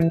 Yeah.